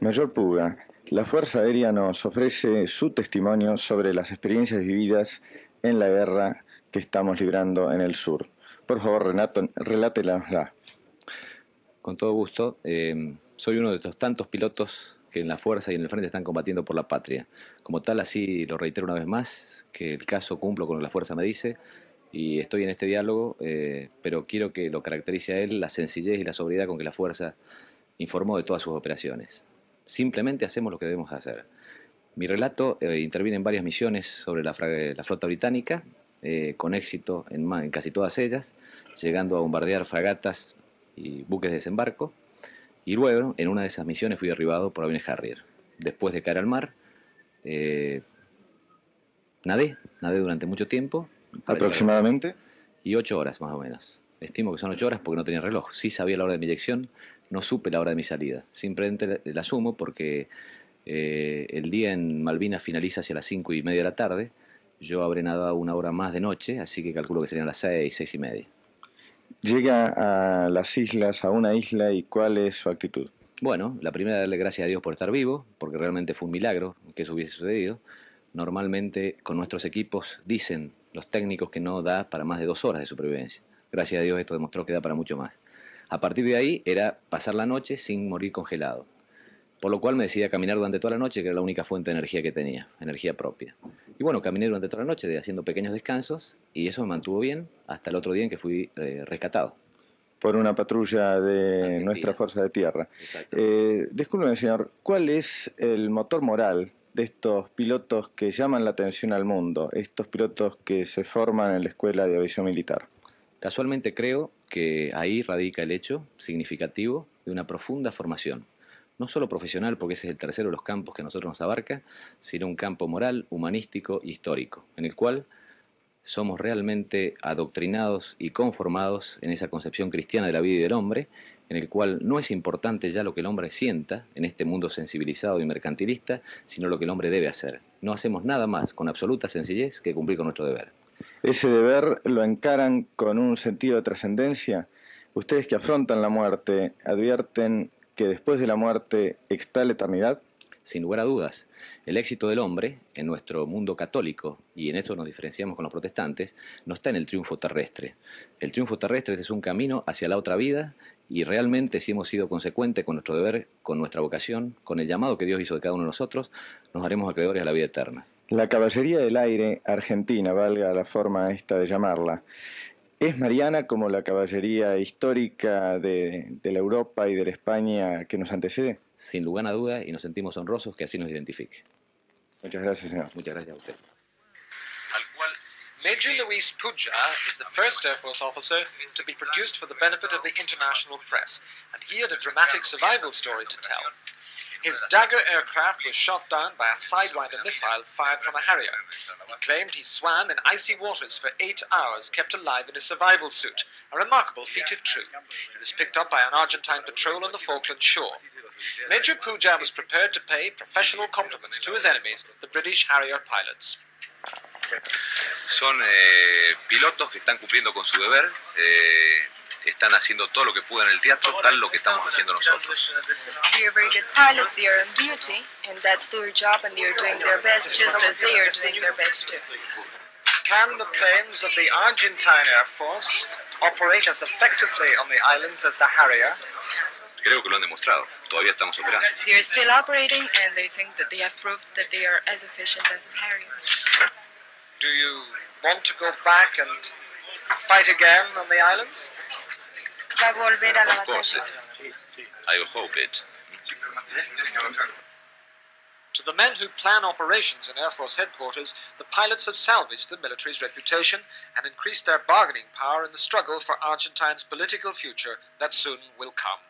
Mayor Puga, la Fuerza Aérea nos ofrece su testimonio sobre las experiencias vividas en la guerra que estamos librando en el sur. Por favor, Renato, relátela. Con todo gusto. Eh, soy uno de estos tantos pilotos que en la fuerza y en el frente están combatiendo por la patria. Como tal, así lo reitero una vez más, que el caso cumplo con lo que la fuerza me dice y estoy en este diálogo, eh, pero quiero que lo caracterice a él la sencillez y la sobriedad con que la fuerza informó de todas sus operaciones. Simplemente hacemos lo que debemos hacer. Mi relato eh, interviene en varias misiones sobre la, flota británica, eh, con éxito en, en casi todas ellas, llegando a bombardear fragatas y buques de desembarco, y luego, en una de esas misiones, fui derribado por aviones Harrier. Después de caer al mar, eh, nadé, nadé durante mucho tiempo. ¿Aproximadamente? Y ocho horas más o menos. Estimo que son ocho horas porque no tenía reloj. Sí sabía la hora de mi eyección, no supe la hora de mi salida. Simplemente la asumo porque eh, el día en Malvinas finaliza hacia las cinco y media de la tarde. Yo habré nadado una hora más de noche, así que calculo que serían las seis, seis y media llega a las islas, a una isla, y cuál es su actitud? Bueno, la primera, darle gracias a Dios por estar vivo, porque realmente fue un milagro que eso hubiese sucedido. Normalmente con nuestros equipos dicen los técnicos que no da para más de dos horas de supervivencia. Gracias a Dios esto demostró que da para mucho más. A partir de ahí era pasar la noche sin morir congelado. Por lo cual me decidí a caminar durante toda la noche, que era la única fuente de energía que tenía, energía propia. Y bueno, caminé durante toda la noche haciendo pequeños descansos y eso me mantuvo bien hasta el otro día en que fui eh, rescatado. Por una patrulla de nuestra Fuerza de Tierra. Eh, discúlpeme, señor, ¿cuál es el motor moral de estos pilotos que llaman la atención al mundo, estos pilotos que se forman en la Escuela de Aviación Militar? Casualmente creo que ahí radica el hecho significativo de una profunda formación no solo profesional, porque ese es el tercero de los campos que a nosotros nos abarca, sino un campo moral, humanístico e histórico, en el cual somos realmente adoctrinados y conformados en esa concepción cristiana de la vida y del hombre, en el cual no es importante ya lo que el hombre sienta en este mundo sensibilizado y mercantilista, sino lo que el hombre debe hacer. No hacemos nada más con absoluta sencillez que cumplir con nuestro deber. Ese deber lo encaran con un sentido de trascendencia. Ustedes que afrontan la muerte advierten que después de la muerte está la eternidad? Sin lugar a dudas, el éxito del hombre en nuestro mundo católico, y en eso nos diferenciamos con los protestantes, no está en el triunfo terrestre. El triunfo terrestre es un camino hacia la otra vida y realmente si hemos sido consecuentes con nuestro deber, con nuestra vocación, con el llamado que Dios hizo de cada uno de nosotros, nos haremos acreedores a la vida eterna. La caballería del aire argentina, valga la forma esta de llamarla, ¿Es Mariana como la caballería histórica de, la Europa y de la España que nos antecede? Sin lugar a duda y nos sentimos honrosos que así nos identifique. Muchas gracias, señor. Muchas gracias a usted. Major Luis Puja is the first Air Force officer to be produced for the benefit of the international press, and he had a dramatic survival story to tell. His Dagger aircraft was shot down by a Sidewinder missile fired from a Harrier. He claimed he swam in icy waters for eight hours, kept alive in a survival suit, a remarkable feat if true. He was picked up by an Argentine patrol on the Falkland shore. Major Puja was prepared to pay professional compliments to his enemies, the British Harrier pilots. Son eh, pilotos que están cumpliendo con su deber. Eh, están haciendo todo lo que pueden en el teatro, tal lo que estamos haciendo nosotros. They are very good pilots, they are on duty, and that's their job, and they are doing their best just as they are doing their best too. Can the planes of the Argentine Air Force operate as effectively on the islands as the Harrier? Creo que lo han demostrado. Todavía estamos operando. They are still operating, and they think that they have proved that they are as efficient as the Harriers. Do you want to go back and fight again on the islands? Va a volver a la batalla. I hope it. To the men who plan operations in Air Force headquarters, the pilots have salvaged the military's reputation and increased their bargaining power in the struggle for Argentine's political future that soon will come.